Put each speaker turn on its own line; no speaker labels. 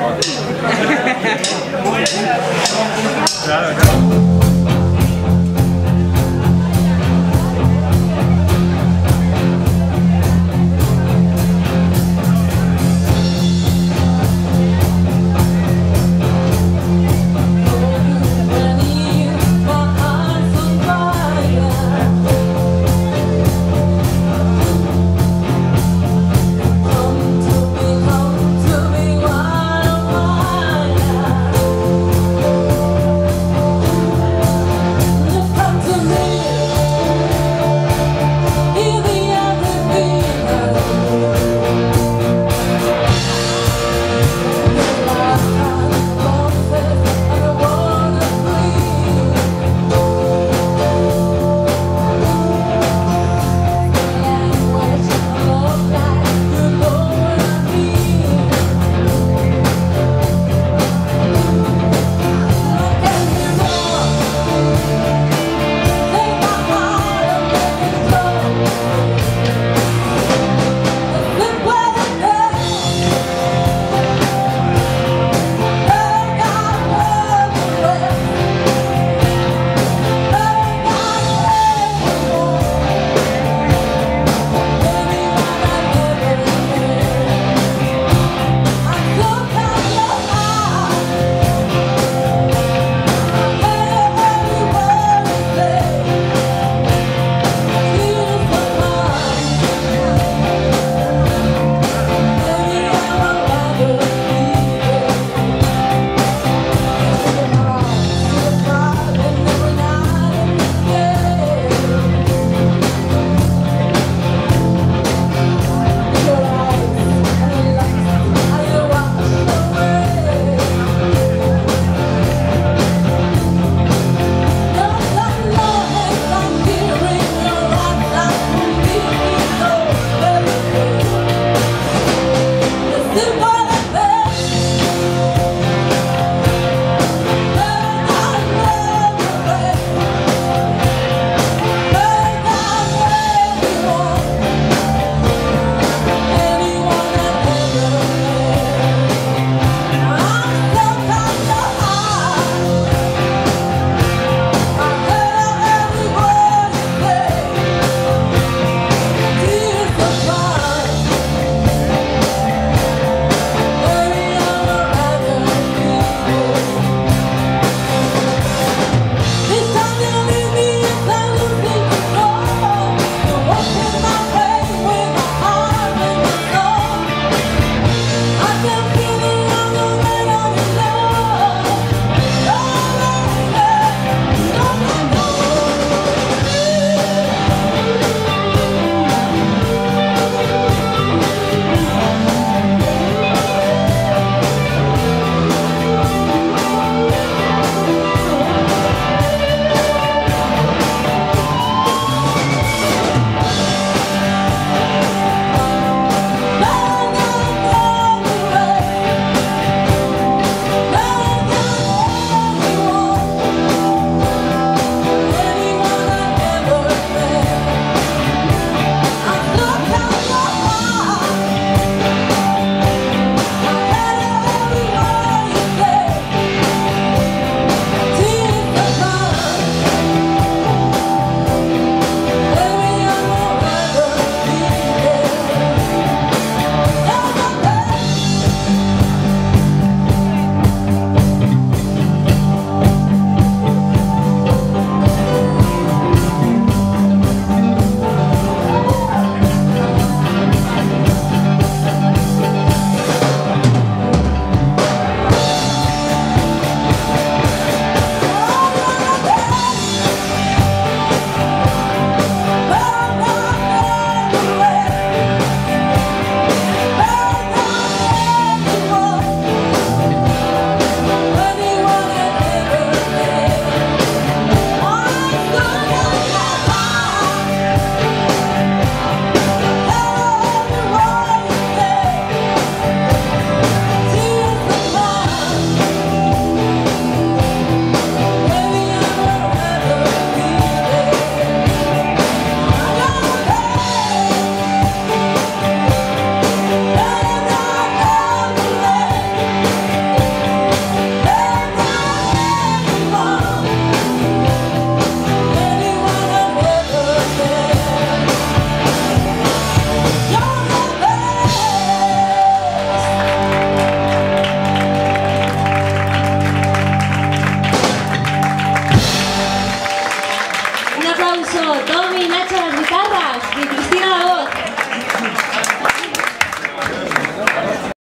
Come to Goodbye. domina